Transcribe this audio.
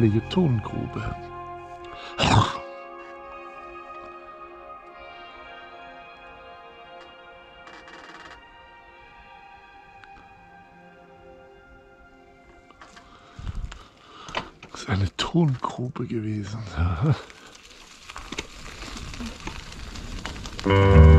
gefährliche Tongrube. Das ist eine Tongrube gewesen.